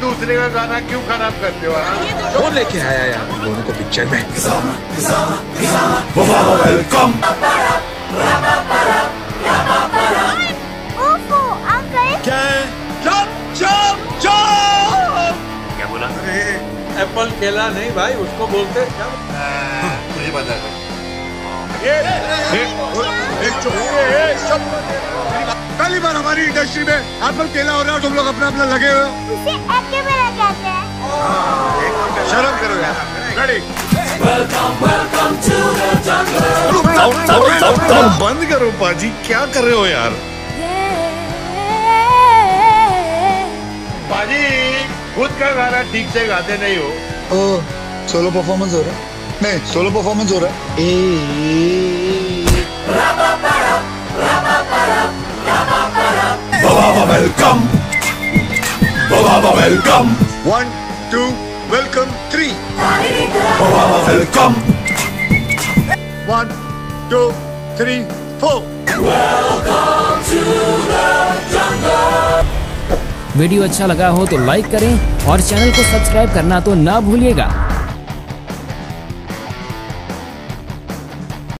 दूसरे का गाना क्यों खराब करते हो? कौन लेके आया यार? हम दोनों को पिक्चर में। वेलकम क्या है? चुप चुप चुप। क्या बोला? एप्पल केला नहीं भाई उसको बोलते क्या मुझे बार हमारी इंडस्ट्री में एप्पल केला हो रहा है तुम लोग अपना अपना लगे हुए हो। उसे एक्टिवेरा कहते हैं। शर्म करो यार। रेडी बंद करो पाजी क्या कर रहे हो यार? पाजी खुद का गाना ठीक से गाते नहीं हो। ओ सोलो परफॉर्मेंस हो रहा है? नहीं सोलो परफॉर्मेंस हो रहा है। A welcome welcome one two welcome three welcome one two three four video अच्छा लगा हो तो लाइक करें और चैनल को सब्सक्राइब करना तो ना भूलिएगा।